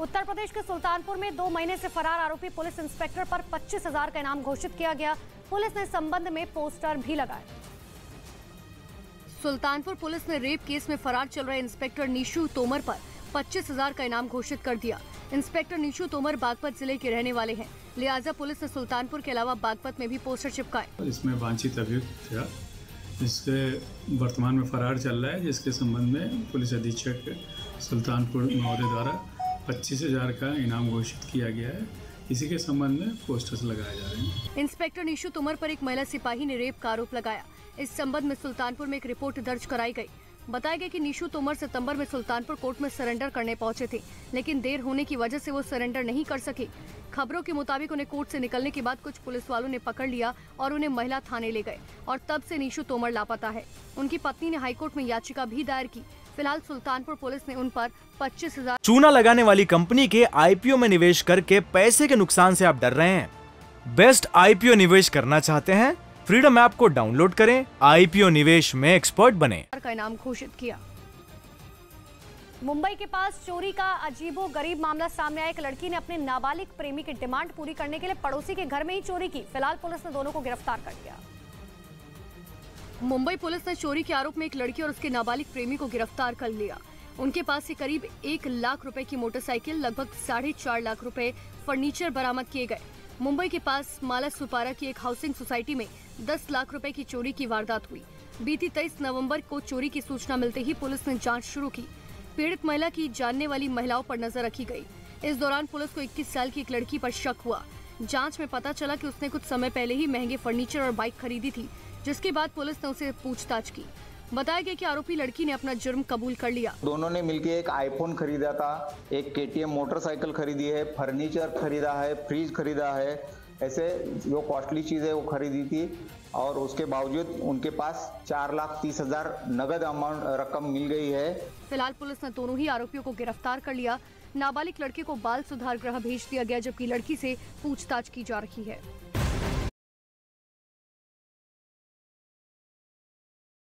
उत्तर प्रदेश के सुल्तानपुर में दो महीने से फरार आरोपी पुलिस इंस्पेक्टर पर पच्चीस हज़ार का इनाम घोषित किया गया। पुलिस ने संबंध में पोस्टर भी लगाए। सुल्तानपुर पुलिस ने रेप केस में फरार चल रहे इंस्पेक्टर निशु तोमर पर पच्चीस हज़ार का इनाम घोषित कर दिया। इंस्पेक्टर निशु तोमर बागपत ज़िले के रहने वाले हैं। लिहाजा पुलिस ने सुल्तानपुर के अलावा बागपत में भी पोस्टर चिपकाए। इसमें वांछित अभियुक्त था जिसके वर्तमान में फरार चल रहा है, जिसके संबंध में पुलिस अधीक्षक सुल्तानपुर महोदय द्वारा पच्चीस हज़ार का इनाम घोषित किया गया है। इसी के संबंध में पोस्टर्स लगाए जा रहे हैं। इंस्पेक्टर निशु तोमर पर एक महिला सिपाही ने रेप का आरोप लगाया। इस संबंध में सुल्तानपुर में एक रिपोर्ट दर्ज कराई गई। बताया गया कि निशु तोमर सितंबर में सुल्तानपुर कोर्ट में सरेंडर करने पहुँचे थे, लेकिन देर होने की वजह से वो सरेंडर नहीं कर सके। खबरों के मुताबिक उन्हें कोर्ट से निकलने के बाद कुछ पुलिस वालों ने पकड़ लिया और उन्हें महिला थाने ले गए, और तब से निशु तोमर लापता है। उनकी पत्नी ने हाईकोर्ट में याचिका भी दायर की। फ़िलहाल सुल्तानपुर पुलिस ने उन पर पच्चीस हज़ार चूना लगाने वाली कंपनी के आईपीओ में निवेश करके पैसे के नुकसान से आप डर रहे हैं। बेस्ट आईपीओ निवेश करना चाहते हैं? फ्रीडम ऐप को डाउनलोड करें आईपीओ निवेश में एक्सपर्ट बने। का इनाम घोषित किया। मुंबई के पास चोरी का अजीबो गरीब मामला सामने आया। एक लड़की ने अपने नाबालिग प्रेमी की डिमांड पूरी करने के लिए पड़ोसी के घर में ही चोरी की। फ़िलहाल पुलिस ने दोनों को गिरफ़्तार कर लिया। मुंबई पुलिस ने चोरी के आरोप में एक लड़की और उसके नाबालिग प्रेमी को गिरफ़्तार कर लिया। उनके पास से करीब एक लाख रुपए की मोटरसाइकिल, लगभग साढ़े चार लाख रुपए फर्नीचर बरामद किए गए। मुंबई के पास माला सुपारा की एक हाउसिंग सोसाइटी में 10 लाख रुपए की चोरी की वारदात हुई। बीती 23 नवंबर को चोरी की सूचना मिलते ही पुलिस ने जाँच शुरू की। पीड़ित महिला की जानने वाली महिलाओं पर नज़र रखी गई। इस दौरान पुलिस को 21 साल की एक लड़की पर शक हुआ। जाँच में पता चला कि उसने कुछ समय पहले ही महँगे फर्नीचर और बाइक खरीदी थी। जिसके बाद पुलिस ने उसे पूछताछ की। बताया गया कि आरोपी लड़की ने अपना जुर्म कबूल कर लिया। दोनों ने मिलकर एक आईफोन खरीदा था एक केटीएम मोटरसाइकिल खरीदी है फर्नीचर खरीदा है फ्रिज खरीदा है ऐसे जो कॉस्टली चीज़ है वो खरीदी थी और उसके बावजूद उनके पास चार लाख तीस हज़ार नगद अमाउंट रकम मिल गई है। फ़िलहाल पुलिस ने दोनों ही आरोपियों को गिरफ़्तार कर लिया। नाबालिग लड़के को बाल सुधार गृह भेज दिया गया जबकि लड़की से पूछताछ की जा रही है।